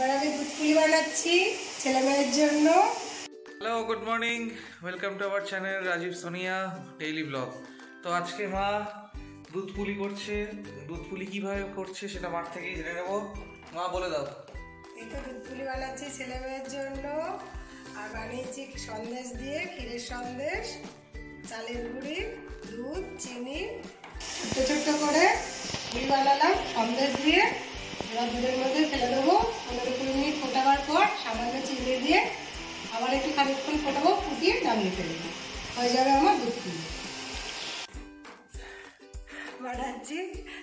এবার আমি দুধ পুলি বানাচ্ছি ছেলে মেয়ের জন্য। Hello good morning welcome to our channel Rajiv Sonia daily blog তো আজকে মা দুধ পুলি করছে। দুধ পুলি কীভাবে করছে সেটা মাঠ থেকেই জেনে নেব। মা বলে দাও। এই তো দুধ পুলি বানাচ্ছি ছেলে মেয়ের জন্য। আর বানিয়েছি সন্দেশ দিয়ে ক্ষীরের সন্দেশ চালের গুঁড়ি দুধ চিনি ছোট্ট ছোট্ট করে। পুলি বানালাম সন্দেশ দিয়ে। এবার দুধের মধ্যে ফেলে দেবো। পনেরো কুড়ি মিনিট ফোটাবার পর সামান্য চিনি দিয়ে আবার একটু খানিকক্ষণ ফোটাবো ফুটিয়ে নামিয়ে ফেলব। হয়ে যাবে আমার দুধ পুলি বানাচ্ছি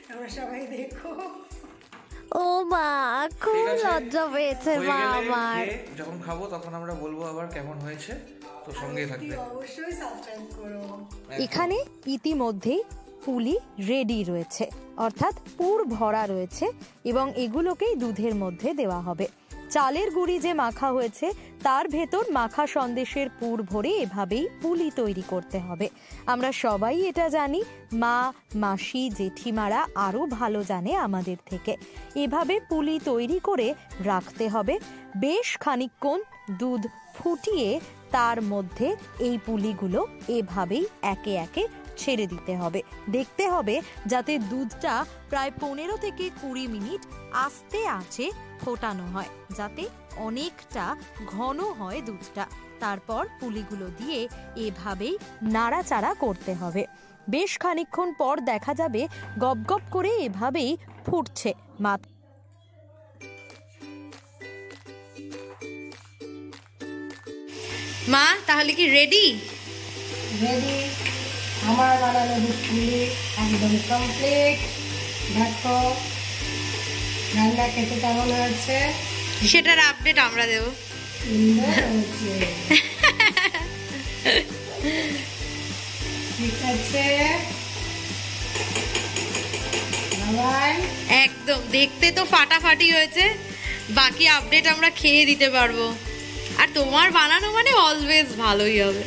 তোমরা সবাই দেখো। ও মা খুব। লজ্জা পেয়েছে মা আমার। যখন খাব তখন আমরা বলব আবার কেমন হয়েছে তো সঙ্গে থাকবে। অবশ্যই সাবস্ক্রাইব করো। এখানে ইতিমধ্যেই পুলি রেডি রয়েছে, অর্থাৎ পুর ভরা রয়েছে এবং এগুলোকেই দুধের মধ্যে দেওয়া হবে। চালের গুঁড়ি যে মাখা হয়েছে, তার ভেতর মাখা সন্দেশের পুর ভরে এভাবেই পুলি তৈরি করতে হবে। আমরা সবাই এটা জানি, মা, মাসি, জেঠিমারা আরও ভালো জানে আমাদের থেকে। এভাবে পুলি তৈরি করে রাখতে হবে। বেশ খানিকক্ষণ দুধ ফুটিয়ে তার মধ্যে এই পুলিগুলো এভাবেই একে একে ছেড়ে দিতে হবে। দেখতে হবে যাতে দুধটা প্রায় পনেরো থেকে কুড়ি মিনিট আস্তে আঁচে ফোটানো হয় যাতে অনেকটা ঘন হয় দুধটা। তারপর পুলিগুলো দিয়ে এভাবেই নাড়াচাড়া করতে হবে। বেশ খানিকক্ষণ পর দেখা যাবে গপ গপ করে এভাবেই ফুটছে মাত মা তাহলে কি রেডি রেডি আমার বানানো দুধপুলি একদম কমপ্লিট দেখো রান্না খেতে কেমন হয়েছে? সেটার আপডেট আমরা দেব। ঠিক আছে। একদম দেখতে তো ফাটাফাটি হয়েছে। বাকি আপডেট আমরা খেয়ে দিতে পারব। আর তোমার বানানো মানে অলওয়েজ ভালোই হবে।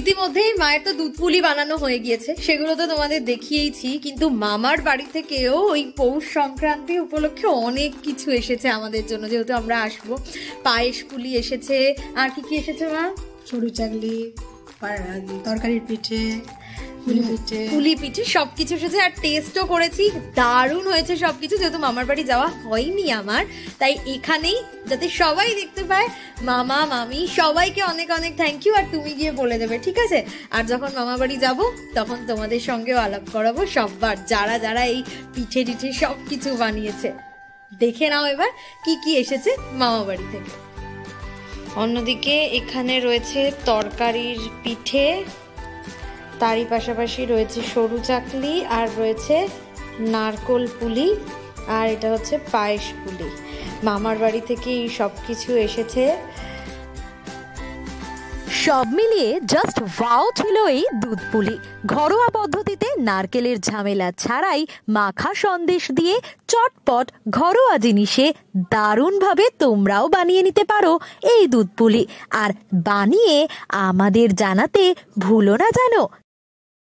ইতিমধ্যেই মায়ের তো দুধ পুলি বানানো হয়ে গিয়েছে। সেগুলো তো তোমাদের দেখিয়েইছি, কিন্তু মামার বাড়ি থেকেও ওই পৌষ সংক্রান্তি উপলক্ষে অনেক কিছু এসেছে আমাদের জন্য। যেহেতু আমরা আসব, পায়েস পুলি এসেছে। আর কি কি এসেছে মা? সরু চাকলি তরকারির পিঠে পুলি পিঠে। পুলি পিঠে সবকিছু এসেছে আর টেস্টও করেছি। দারুণ হয়েছে সবকিছু যেহেতু মামার বাড়ি যাওয়া হয়নি আমার। তাই এখানেই যাতে সবাই দেখতে পায় মামা মামি সবাইকে অনেক অনেক থ্যাংক ইউ আর তুমি গিয়ে বলে দেবে ঠিক আছে? আর যখন মামা বাড়ি যাব তখন তোমাদের সঙ্গেও আলাপ করাবো সববার যারা যারা এই পিঠে টিঠে সব কিছু বানিয়েছে। দেখে নাও এবার কি কি এসেছে মামা বাড়ি থেকে। অন্যদিকে এখানে রয়েছে তরকারির পিঠে তারই পাশাপাশি রয়েছে সরু চাকলি আর রয়েছে নারকোল পুলি, আর এটা হচ্ছে পায়েস পুলি। মামার বাড়ি থেকে এই সব কিছু এসেছে। সব মিলিয়ে জাস্ট ওয়াও ছিল এই দুধ পুলি। ঘরোয়া পদ্ধতিতে নারকেলের ঝামেলা ছাড়াই মাখা সন্দেশ দিয়ে চটপট ঘরোয়া জিনিসে দারুণভাবে তোমরাও বানিয়ে নিতে পারো এই দুধ পুলি। আর বানিয়ে আমাদের জানাতে ভুলো না জানো